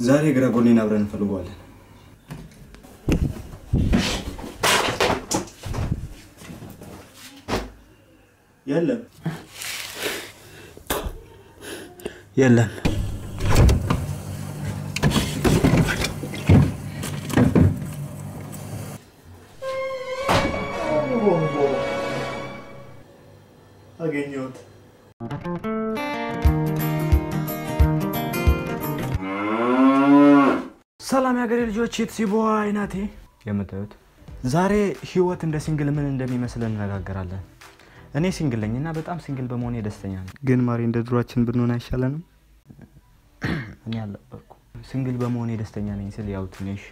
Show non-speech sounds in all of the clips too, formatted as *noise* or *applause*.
ዛሬ ግራ ጎኔን አብረን እንፈልገዋለን። የለም የለም አገኘሁት። ሰላም የሀገሬ ልጆች የትሲቦ አይናቴ የምታዩት ዛሬ ህይወት እንደ single ምን እንደሚመስል እንነጋገራለን። እኔ single ነኝ እና በጣም single በመሆኔ ደስተኛ ነኝ። ግን ማሪ እንደ ድሯችን ብንሆን አይሻለንም? *clears throat* እኔ አልነበርኩ single በመሆኔ ደስተኛ ነኝ ስል ያው ትንሽ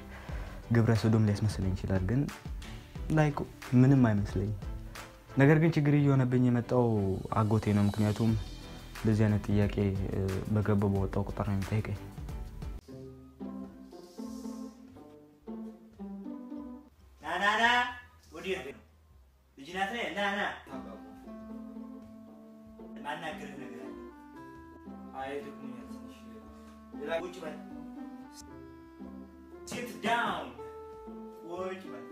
ግብረ ሰዶም ሊያስመስለኝ ይችላል፣ ግን like ምንም አይመስለኝ። ነገር ግን ችግር እየሆነብኝ የመጣው አጎቴ ነው። ምክንያቱም እንደዚህ አይነት ጥያቄ በገባው በወጣው ቁጥር ነው የሚጠይቀኝ። ማናገርህ ነገር አለ። አይ ደክሞኛል ትንሽ። ሌላ ቁጭ በል። ሲት ዳውን ቁጭ በል።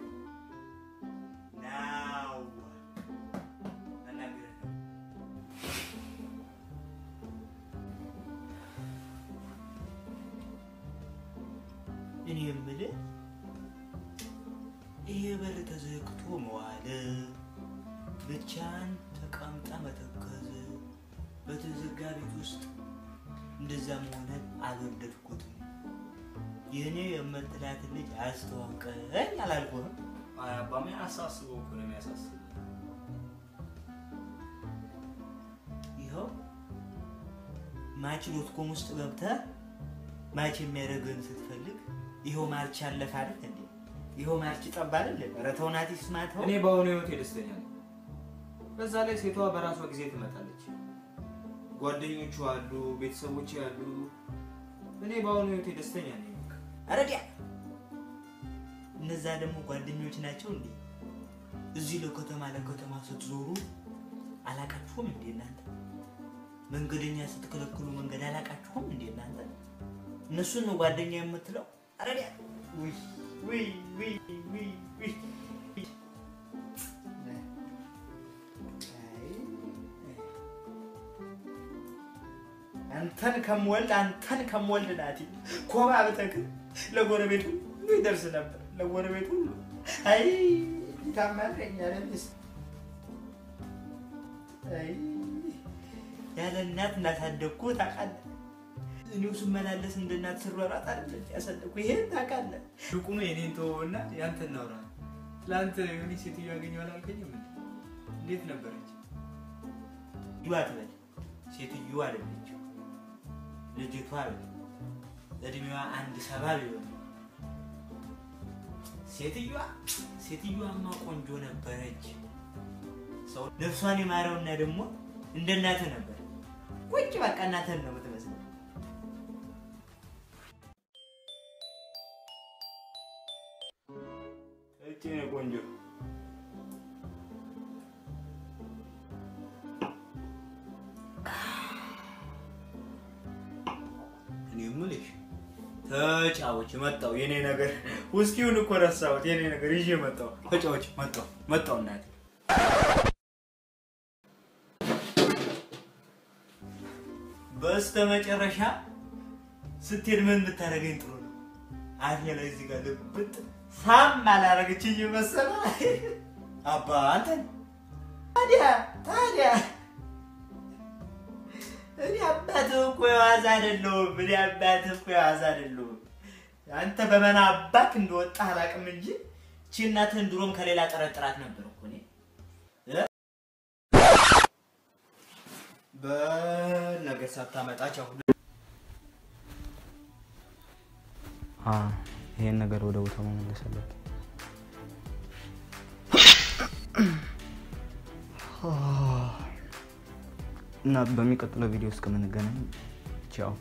ናው ማናገርህ ነው። እኔ የምልህ ይሄ በር ተዘግቶ መዋል ብቻን ተቀምጣ መተከዝ በተዘጋ ቤት ውስጥ እንደዛ መሆንን አልወደድኩትም። የእኔ የምትላትን ልጅ አስተዋውቀኝ አላልኩህም? አባሜ አሳስበው እኮ ነው የሚያሳስበው። ይኸው match dot com ውስጥ ገብተህ match የሚያደርገን ስትፈልግ ይኸው March አለፈ አይደል እንዴ? ይኸው March ጠባ አይደል? ኧረ ተው ናቲ ስማተው እኔ በአሁኑ ህይወቴ ደስተኛ ነኝ። በዛ ላይ ሴቷ በራሷ ጊዜ ትመጣለች። ጓደኞቹ አሉ፣ ቤተሰቦች አሉ። እኔ በአሁኑ ህይወቴ ደስተኛ ነኝ። አረዲያ እነዛ ደግሞ ጓደኞች ናቸው እንዴ? እዚህ ለከተማ ለከተማ ስትዞሩ አላቃችሁም እንዴ እናንተ? መንገደኛ ስትከለክሉ መንገድ አላቃችሁም እንዴ እናንተ? እነሱን ነው ጓደኛ የምትለው? አረዲያ ውይ ውይ ውይ ውይ አንተን ከምወልድ አንተን ከምወልድ ናቲ ኮባ ብተክል ለጎረቤት ሁሉ ይደርስ ነበር። ለጎረቤት ሁሉ አይ ታማረኛ ያለ እናት እንዳሳደግኩ ታውቃለህ። እኔው ስመላለስ እንደ እናት ስሯሯጥ አይደለም ያሳደግኩ። ይሄን ታውቃለህ። ቁሙ የኔን ተወውና ያንተ እናውራ። ትላንት የሆነ ሴትዮ ያገኘው አላልከኝም? እንዴ? እንዴት ነበረች? ይዋ ትበል ሴትዮዋ አይደለችም ልጅቷ እድሜዋ አንድ ሰባ ቢሆን ሴትዮዋ ሴትዮዋማ ቆንጆ ነበረች። ሰው ነፍሷን የማረውና ደግሞ እንደ እናትህ ነበር። ቁጭ በቃ እናትህን ነው የምትመስለው። እጭ ቆንጆ ተጫዎች መጣው የኔ ነገር ውስኪውን እኮ ረሳሁት። የኔ ነገር ይዤ መጣው። ተጫዎች መጣው መጣው እናቴ በስተመጨረሻ ስትሄድ ምን ብታደርገኝ ጥሩ ነው? አፌ ላይ እዚህ ጋር ልብጥ ሳም አላረገችኝ መሰለ አባ አንተን ታዲያ ታዲያ እኔ አባትህ እኮ የዋዛ አይደለሁም። እኔ አባትህ እኮ የዋዛ አይደለሁም። አንተ በመና አባት እንደወጣህ አላውቅም እንጂ ይህቺ እናትህን ድሮም ከሌላ ጠረጥራት ነበር እኮ እኔ እ? በነገር ሳታመጣቸው አ፣ ይሄን ነገር ወደ ቦታው መመለስ አለብን። እና በሚቀጥለው ቪዲዮ እስከምንገናኝ ቻው።